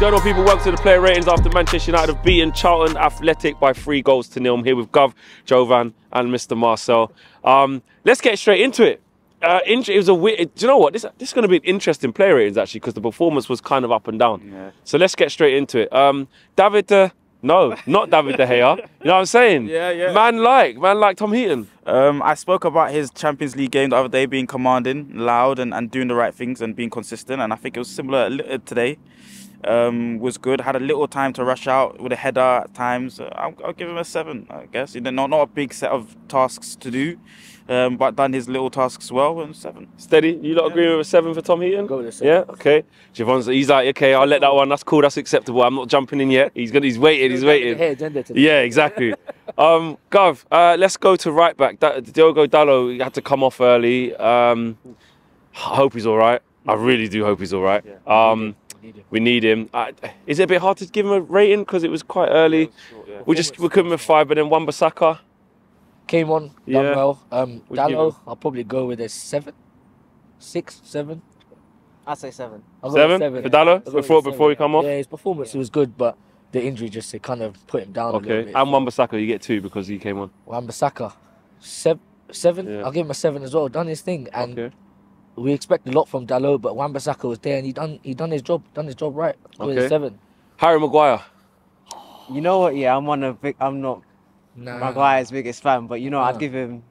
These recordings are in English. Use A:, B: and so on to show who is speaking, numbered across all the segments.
A: going on, people? Welcome to the player ratings after Manchester United have beaten Charlton Athletic by three goals to nil. I'm here with Gov, Jovan, and Mr. Marcel. Um, let's get straight into it. Uh, it was a weird. Do you know what? This this is going to be an interesting player ratings actually because the performance was kind of up and down.
B: Yeah.
A: So let's get straight into it. Um, David, no, not David De Gea. You know what I'm saying?
B: Yeah, yeah.
A: Man, like man, like Tom Heaton.
B: Um, I spoke about his Champions League game the other day being commanding, loud, and, and doing the right things and being consistent. And I think it was similar today. Um, was good. Had a little time to rush out with a header at times. Uh, I'll, I'll give him a seven, I guess. You know, not not a big set of tasks to do, um, but done his little tasks well. And seven.
A: Steady. You lot agree with a seven for Tom Heaton?
C: Go with a seven.
A: Yeah. Okay. Javon's he's like, okay, I'll let that one. That's cool. That's acceptable. I'm not jumping in yet. He's gonna. He's waiting. He's waiting.
C: Agenda today.
A: Yeah, exactly. um, Gov, uh, let's go to right back. Da- Diogo Dalot had to come off early. Um, I hope he's all right. I really do hope he's all right. Um, we need him. Uh, is it a bit hard to give him a rating because it was quite early? We just we couldn't with five, but then Wan Bissaka.
C: Came on, done
A: Yeah.
C: well. Um,
A: Would you give Dalot,
C: I'll probably go with a seven, six, seven.
D: I'd say seven.
C: I'll go
A: Seven for Dalot
C: I'll
A: before
C: a seven.
A: before he come off.
C: Yeah, his performance was good, but the injury just it kind of put him down a little
A: Okay,
C: bit.
A: and Wan Bissaka, you get two because he came on.
C: Wan-Bissaka, seven, seven.
A: Yeah.
C: I'll give him a seven as well. Done his thing, and
A: Okay.
C: We expect a lot from Dalot, but Wan-Bissaka was there and he done he done his job, done his job right. I'll go with a
A: Okay.
C: seven.
A: Harry Maguire.
D: You know what? Yeah, I'm one of big. I'm not
C: Nah.
D: Maguire's biggest fan, but you know,
C: Nah.
D: I'd give him.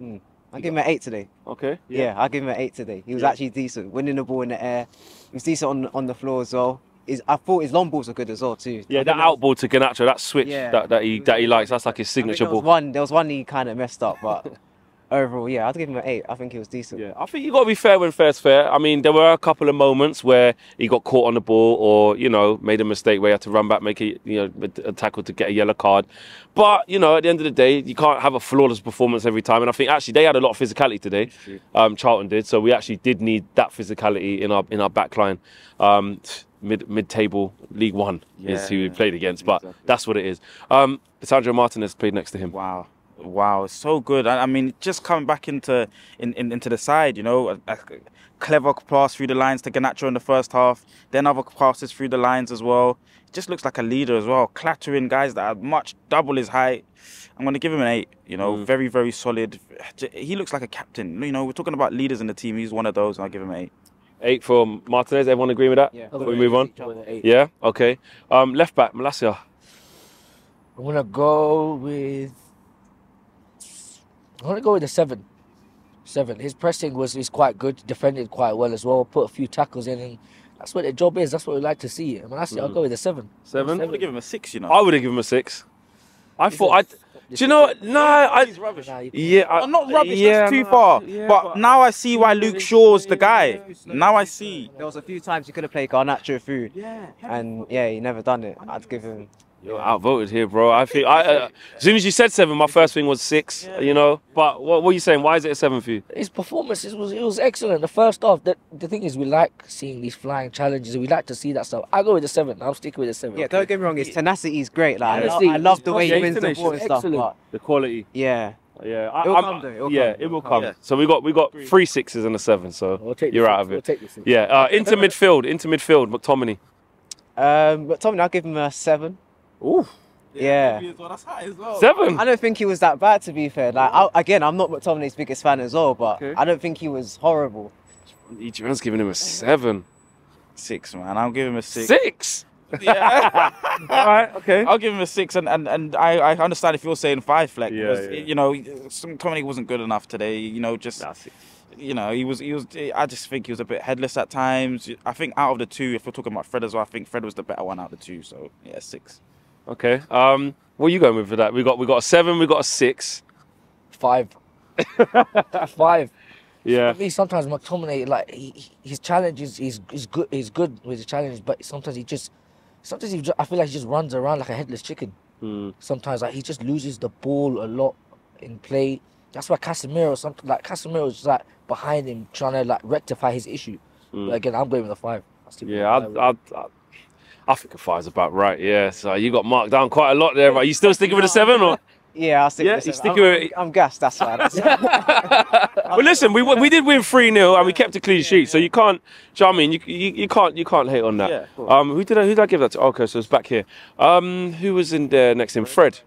D: Mm, I'd give him an eight today.
A: Okay.
D: Yeah, I'd give him an eight today. He was
A: Yeah.
D: actually decent, winning the ball in the air. He was decent on on the floor as well. His, I thought his long balls were good as well too.
A: Yeah,
D: I
A: that
D: think there was-
A: outball to Garnacho, that switch
D: Yeah.
A: that, that he that he likes, that's like his
D: I think
A: signature
D: there was
A: ball.
D: one. There was one he kind of messed up, but overall, yeah, I'd give him an eight. I think he was decent.
A: Yeah, I think you got to be fair when fair's fair. I mean, there were a couple of moments where he got caught on the ball, or you know, made a mistake where he had to run back, make a you know a tackle to get a yellow card. But you know, at the end of the day, you can't have a flawless performance every time. And I think actually they had a lot of physicality today. Um, Charlton did, so we actually did need that physicality in our in our back line. Um, mid mid table League One is
B: Yeah,
A: who we played against, but
B: Exactly.
A: that's what it is. Um, Sandro Martinez played next to him.
B: Wow. Wow, so good. I, I mean, just coming back into in, in, into the side, you know, a, a clever pass through the lines to Garnacho in the first half, then other passes through the lines as well. Just looks like a leader as well, clattering guys that are much double his height. I'm going to give him an eight. You know,
A: Mm.
B: very very solid. He looks like a captain. You know, we're talking about leaders in the team. He's one of those. and I'll give him an eight.
A: Eight for Martinez. Everyone agree with that?
D: Yeah.
C: I'll
A: Before we move on.
C: I'll go with an eight.
A: Yeah. Okay. Um, left back Malacia.
C: I'm gonna go with. I'm gonna go with a seven. Seven. His pressing was is quite good. Defended quite well as well. Put a few tackles in, and that's what the job is. That's what we like to see. I mean, I I'll
A: Mhm.
C: go with a seven.
A: Seven.
B: I would have given him a six. You know.
A: I would have given him a six. I
C: Is
A: thought
C: it-
A: I. Do you know what? No, I.
B: He's rubbish.
A: Yeah, I,
B: Oh, not rubbish.
A: yeah,
B: that's too
A: no,
B: far.
A: yeah,
B: but, now I see why Luke Shaw's the guy. Now I see.
D: There was a few times he could have played Garnacho through,
B: Yeah.
D: and yeah, he never done it. I'd give him.
A: You're outvoted here, bro. I think I. Uh, as soon as you said seven, my first thing was six. You know, but what, what are you saying? Why is it a seven for you?
C: His performance was it was excellent. The first half. The, the thing is, we like seeing these flying challenges. We like to see that stuff. I go with a seven. I'm sticking with a seven.
D: Yeah, don't get me wrong. His tenacity is great. Like I,
C: Honestly,
D: lo- I love the way he wins the ball and stuff. But
A: The quality.
D: yeah,
A: Yeah, I,
D: It will
A: I'm-
D: come though, it will
A: yeah,
D: come,
A: it will come.
D: come.
A: So we got we got three sixes and a seven. So
C: We'll take
A: you're
C: six.
A: out of
C: We'll
A: it.
C: take six.
A: Yeah, uh, into midfield, into midfield, McTominay.
D: um, but Tommy, I'll give him a seven.
A: Ooh,
D: Yeah.
B: That's high as well.
A: seven.
D: I don't think he was that bad to be fair. Like I, again, I'm not McTominay's biggest fan as well, but
A: Okay.
D: I don't think he was horrible.
A: Each man's giving him a seven.
B: Six, man. I'll give him a six.
A: Six.
B: Yeah.
A: All right. Okay.
B: I'll give him a six, and, and, and I, I understand if you're saying five, Flex.
A: Yeah,
B: because,
A: yeah.
B: You know, some Tommy wasn't good enough today. You know, just
A: That's it.
B: you know, he was he was. I just think he was a bit headless at times. I think out of the two, if we're talking about Fred as well, I think Fred was the better one out of the two. So yeah, six.
A: Okay. Um, what are you going with for that? We got we got a seven, we got a six.
C: Five. Five.
A: Yeah.
C: For me, sometimes McTominay, like he, his challenges, he's he's good. He's good with his challenges, but sometimes he just, sometimes he, ju- I feel like he just runs around like a headless chicken.
A: Hmm.
C: Sometimes like he just loses the ball a lot in play. That's why Casemiro, something like Casemiro is like behind him trying to like rectify his issue.
A: Mm.
C: But again, I'm going with a five. I'll stick with
A: Yeah, I'd. I'd, I'd, I think a five's about right. Yeah. So you got marked down quite a lot there, but you still sticking with a seven or?
D: Yeah, I'll stick
A: Yeah,
D: with
A: you
D: the
A: stick
D: seven. I'm,
A: with-
D: I'm, I'm gassed. That's why. That's
A: Well, listen, we we did win three 0 and we kept a clean sheet, so you can't. Do you know what I mean? You, you, you can't you can't hate on that.
B: Yeah, of
A: um, who did I who did I give that to? Okay, so it's back here. Um, who was in there next to him? Fred.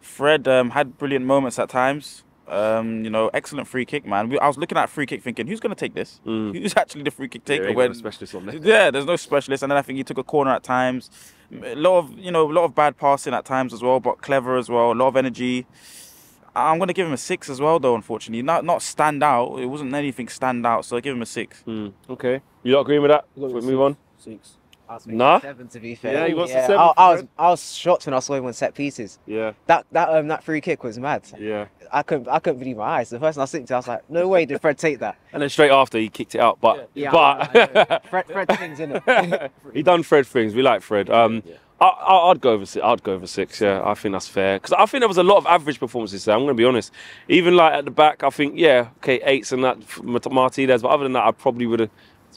B: Fred um, had brilliant moments at times. Um, you know, excellent free kick, man. We, I was looking at free kick, thinking, who's going to take this? Who's actually the free kick taker?
A: ain't got
B: when-
A: a specialist on there.
B: Yeah, there's no specialist, and then I think he took a corner at times. A lot of you know, a lot of bad passing at times as well, but clever as well. A lot of energy. I'm going to give him a six as well, though. Unfortunately, not not stand out. It wasn't anything stand out, so I give him a six.
A: Mm, okay, you not agreeing with that? We move on.
C: Six.
D: I was thinking
A: Nah.
D: seven to be fair.
A: Yeah, he wants a seven
D: I, I was I was shocked when I saw him on set pieces.
A: Yeah,
D: That that um that free kick was mad.
A: yeah.
D: I couldn't I couldn't believe my eyes. The first time I was thinking, to, I was like, no way did Fred take that.
A: And then straight after he kicked it out, but
D: Yeah,
A: but
D: Fred Fred things in it.
A: he done Fred things. We like Fred. Um, I, I, I'd go over six. I'd go over six. Yeah, I think that's fair because I think there was a lot of average performances there. I'm going to be honest. Even like at the back, I think yeah, okay, eights and that Martinez. But other than that, I probably would have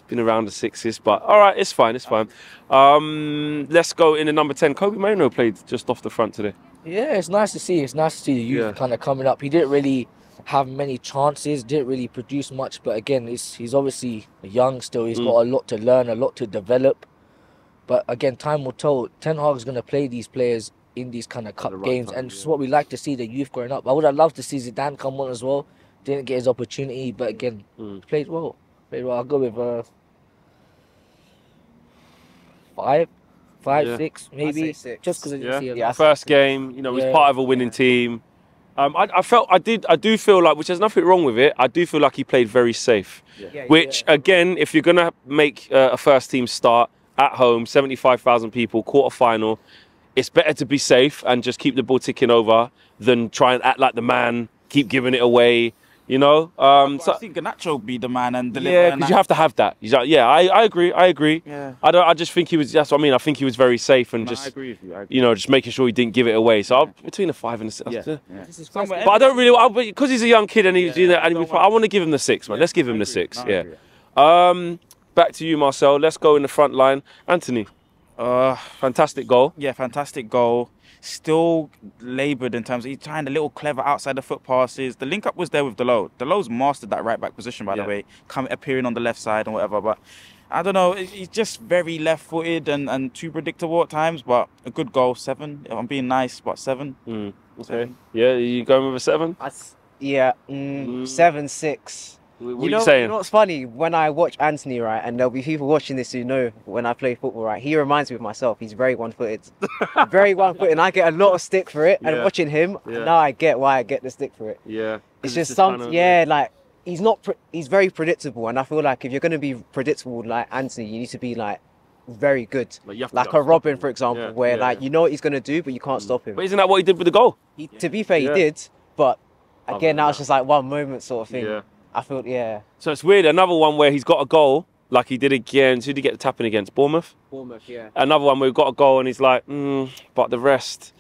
A: been around the sixes. But all right, it's fine. It's fine. Um, let's go in the number ten. Kobbie Mainoo played just off the front today.
C: Yeah, it's nice to see. It's nice to see the youth
A: Yeah.
C: kind of coming up. He didn't really have many chances, didn't really produce much, but again, he's, he's obviously young still. He's
A: Mm.
C: got a lot to learn, a lot to develop. But again, time will tell. Ten Hag's going to play these players in these kind of cup
A: right
C: games,
A: time,
C: and it's what we like to see the youth growing up. I would have loved to see Zidane come on as well. Didn't get his opportunity, but again,
A: Mm.
C: played well. Played well. I'll go with uh, five, five,
A: Yeah.
C: six, maybe.
D: six.
C: Just because I didn't
A: Yeah.
C: see a
D: Yeah,
C: lot.
A: First game, you know, he's
C: Yeah.
A: part of a winning team. Um, I, I felt I did I do feel like which there's nothing wrong with it. I do feel like he played very safe.
D: Yeah,
A: Which again, if you're gonna make uh, a first team start at home, seventy-five thousand people, quarter final, it's better to be safe and just keep the ball ticking over than try and act like the man, keep giving it away. You know, um, so
B: I think Garnacho be the man and deliver.
A: yeah, because you have to have that. He's like, yeah, I, I agree, I agree.
B: Yeah.
A: I don't. I just think he was. That's what I mean. I think he was very safe and
B: No, I
A: just
B: agree with you. I agree.
A: you know just making sure he didn't give it away. So I'm between a five and a six.
B: Yeah.
A: Yeah.
B: yeah.
C: This is
B: Somewhere-
A: But I don't really, because he's a young kid and he's,
B: Yeah,
A: you know,
B: I
A: and
B: don't want-
A: I want to give him the six, man.
B: Yeah,
A: Let's give him the six.
B: No,
A: yeah. Um, back to you, Marcel. Let's go in the front line. Antony,
B: Uh,
A: fantastic goal.
B: yeah, fantastic goal. Still laboured in terms of he's trying a little clever outside the foot passes. The link up was there with Dalot. Dalot's mastered that right back position, by
A: Yeah.
B: the way, come appearing on the left side and whatever. But I don't know, he's just very left footed and, and too predictable at times. But a good goal, seven. If I'm being nice, but seven.
A: Mm, okay.
B: Seven.
A: Yeah, you going with a seven?
D: I s- yeah, mm,
A: Mm.
D: seven six.
A: What,
D: you
A: are
D: know,
A: you saying?
D: you know what's funny? When I watch Antony, right, and there'll be people watching this who know when I play football, right, he reminds me of myself. He's very one-footed, very one-footed, and I get a lot of stick for it. And watching him,
A: Yeah.
D: now I get why I get the stick for it.
A: yeah.
D: It's just
A: kind
D: some,
A: of-
D: yeah, like he's not, pre- he's very predictable, and I feel like if you're gonna be predictable like Antony, you need to be like very good,
A: Like,
D: like a
A: Robben,
D: for example,
A: Yeah,
D: where
A: yeah,
D: like
A: yeah.
D: you know what he's gonna do, but you can't mm. stop him.
A: But isn't that what he did with the goal?
D: He, to be fair,
A: Yeah.
D: he did, but again, that was just like one moment sort of thing.
A: Yeah.
D: I felt, yeah.
A: So it's weird. Another one where he's got a goal, like he did against. Who did he get the tapping against? Bournemouth.
D: Bournemouth, yeah.
A: Another one where we've got a goal and he's like, mm, but the rest.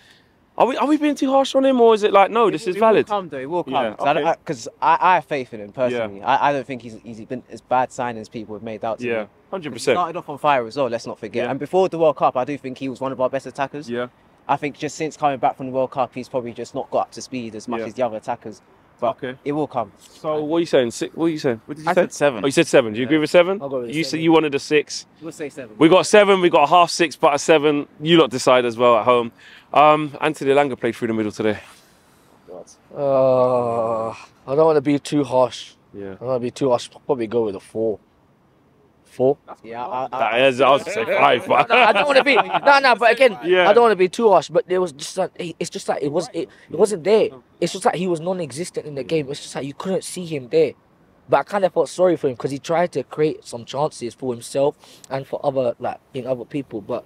A: Are we are we being too harsh on him or is it like no, this is
D: It
A: valid?
D: will come though. It will come. Because I,
A: okay.
D: I, I, I have faith in him personally. I, I don't think he's he's been as bad signing as people have made out to
A: Yeah,
D: be.
A: hundred
D: 'Cause He
A: percent.
D: started off on fire as well. Let's not forget.
A: Yeah.
D: And before the World Cup, I do think he was one of our best attackers.
A: Yeah.
D: I think just since coming back from the World Cup, he's probably just not got up to speed as much
A: Yeah.
D: as the other attackers. But
A: Okay.
D: it will come.
A: So what are you saying? Six, what are you saying? What did you
B: I
A: say?
B: said seven.
A: Oh, you said seven. Do you agree with seven?
C: I'll go with
A: you
C: seven.
A: said you wanted a six.
D: We'll say seven.
A: We got seven. We got a half six, but a seven. You lot decide as well at home. Um, Anthony Elanga played through the middle today.
C: Uh, I don't want to be too harsh.
A: Yeah.
C: I don't want to be too harsh. Probably go with a four. Four.
D: Yeah, I, I,
A: That is, I was say five, but
C: No, I don't want to be. No, no. But again,
A: Yeah.
C: I don't want to be too harsh. But there was just like it's just like it was it, it wasn't there. It's just like he was non-existent in the game. It's just like you couldn't see him there. But I kind of felt sorry for him because he tried to create some chances for himself and for other like in other people. But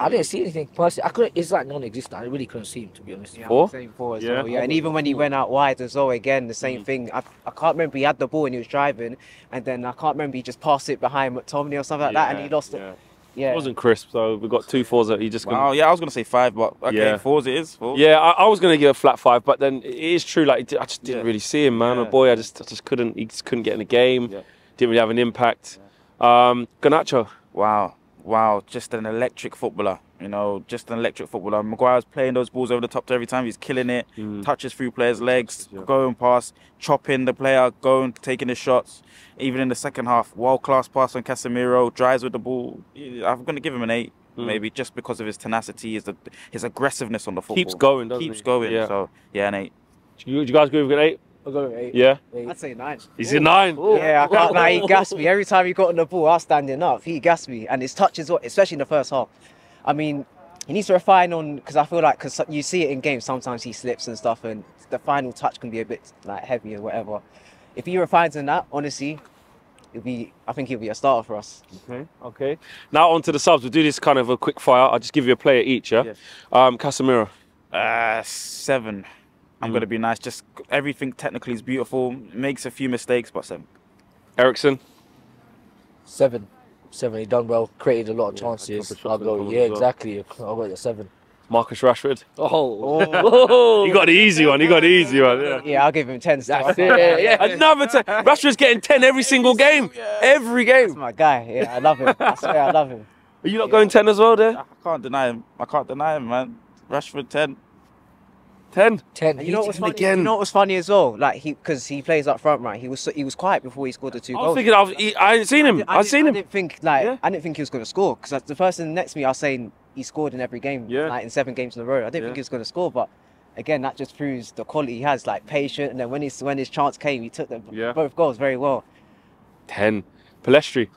C: I didn't see anything personally. I couldn't. It's like non-existent. I really couldn't see him to be honest.
D: Yeah,
A: Four?
D: Same four as
A: Yeah.
D: well. Yeah, and even when he went out wide as well, again the same thing. I, I can't remember he had the ball and he was driving, and then I can't remember he just passed it behind McTominay or something like that, and he lost
A: yeah.
D: it. Yeah,
A: It wasn't crisp, so we got two fours that he just. couldn't-
B: Wow, yeah, I was gonna say five, but okay,
A: Yeah.
B: fours it is. Four.
A: Yeah, I, I was gonna give a flat five, but then it is true. Like I just didn't
B: Yeah.
A: really see him, man. Oh boy, I just I just couldn't. He just couldn't get in the game.
B: Yeah.
A: Didn't really have an impact. Um, Garnacho.
B: Wow, wow, just an electric footballer. You know, just an electric footballer. Maguire's playing those balls over the top to every time. He's killing it. Mm. Touches through players' legs,
A: Yeah.
B: going past, chopping the player, going, taking the shots. Even in the second half, world class pass on Casemiro, drives with the ball. I'm going to give him an eight, mm. maybe just because of his tenacity, his his aggressiveness on the football.
A: Keeps going, doesn't
B: Keeps
A: he?
B: going.
A: Yeah.
B: So yeah, an eight.
A: Do you, do you guys agree with an eight?
C: I'll go eight.
A: Yeah.
C: Eight.
D: I'd say nine.
A: He's a nine.
D: Yeah, I can't lie. He gassed me every time he got on the ball. I was standing up. He gassed me, and his touches, what especially in the first half. I mean, he needs to refine on because I feel like because you see it in games. Sometimes he slips and stuff, and the final touch can be a bit like heavy or whatever. If he refines in that, honestly, it'll be. I think he'll be a starter for us.
A: Okay. Okay. Now on to the subs. We'll do this kind of a quick fire. I'll just give you a player each. Yeah.
B: Yes.
A: Um, Casemiro.
B: Uh, seven. I'm
A: Mm.
B: going to be nice. Just everything technically is beautiful. Makes a few mistakes, but seven.
A: Eriksen.
C: Seven. Seven. He done well. Created a lot of
A: Yeah,
C: chances. I'll go.
A: as
C: Yeah,
A: well.
C: exactly. I'll go with a seven.
A: Marcus Rashford.
C: Oh.
A: You got the easy one. You got the easy one. Yeah.
D: Yeah, I'll give him ten. still.
C: That's it. Yeah.
A: Another ten. Rashford's getting ten every single game. Every
D: That's
A: game.
D: my guy. Yeah, I love him. I swear, I love him.
A: Are you not going ten as well there?
B: I can't deny him. I can't deny him, man. Rashford ten.
A: Ten.
C: Ten.
D: And you know what's funny?
A: again.
D: You know what's funny as well? Like he, because he plays up front, right? He was so, he was quiet before he scored the two
A: I
D: goals.
A: thinking. I, was, he, I ain't seen him.
D: I
A: I've
D: didn't- I didn't think like
A: Yeah.
D: I didn't think he was going to score because the person next to me, I was saying he scored in every game,
A: Yeah.
D: like in seven games in a row. I didn't
A: Yeah.
D: think he was going to score, but again, that just proves the quality he has, like patient. And then when his when his chance came, he took them
A: Yeah.
D: both goals very well.
A: Ten. Pellistri.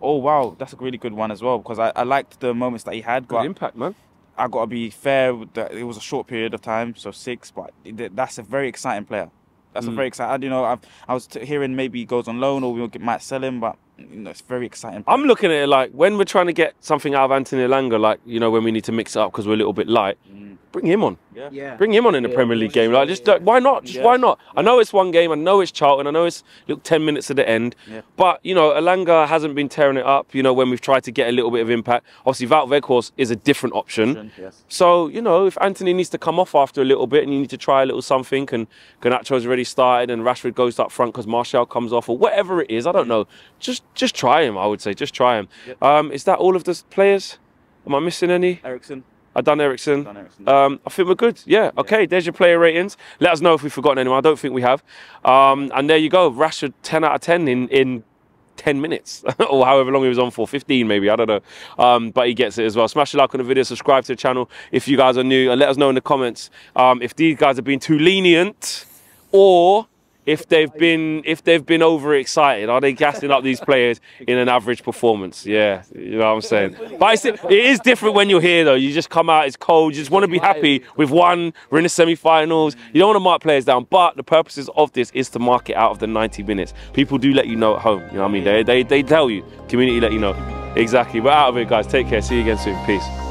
B: Oh wow, that's a really good one as well because I, I liked the moments that he had,
A: Good
B: but
A: impact, man.
B: I got to be fair. That it was a short period of time, so six. But that's a very exciting player. That's a
A: Mm.
B: very exciting. You know, I've, I was t- hearing maybe he goes on loan or we might sell him, but you know, it's very exciting.
A: I'm looking at it like when we're trying to get something out of Anthony Elanga, like you know when we need to mix it up because we're a little bit light.
B: Mm.
A: Bring him on.
B: Yeah.
D: Yeah.
A: Bring him on in the
C: Yeah,
A: Premier League game. Like, just
C: yeah.
A: don't- why not? Just
B: Yeah.
A: why not? I know it's one game. I know it's Charlton. I know it's look ten minutes at the end.
B: Yeah.
A: But you know, Elanga hasn't been tearing it up. You know, when we've tried to get a little bit of impact. Obviously, Wout Weghorst is a different option.
B: Yes.
A: So you know, if Anthony needs to come off after a little bit, and you need to try a little something, and Garnacho's already started, and Rashford goes up front because Martial comes off, or whatever it is, I don't know. Just just try him. I would say just try him.
B: Yep.
A: Um, is that all of the players? Am I missing any?
B: Eriksen.
A: I done Eriksen.
B: Done Eriksen.
A: Um, I think we're good. Yeah. Okay. There's your player ratings. Let us know if we've forgotten anyone. I don't think we have. Um, and there you go. Rashford, 10 out of 10 in in 10 minutes or however long he was on for 15 maybe i don't know um, but he gets it as well smash a like on the video subscribe to the channel if you guys are new and let us know in the comments um, if these guys have been too lenient or if they've been if they've been overexcited are they gassing up these players in an average performance? Yeah you know what i'm saying. But it's, it is different when you're here though. You just come out it's cold you just want to be happy with one we're in the semi-finals. You don't want to mark players down but the purposes of this is to mark it out of the 90 minutes. People do let you know at home you know what i mean? They, they, they tell you community let you know. Exactly. We're out of it guys. Take care. See you again soon. Peace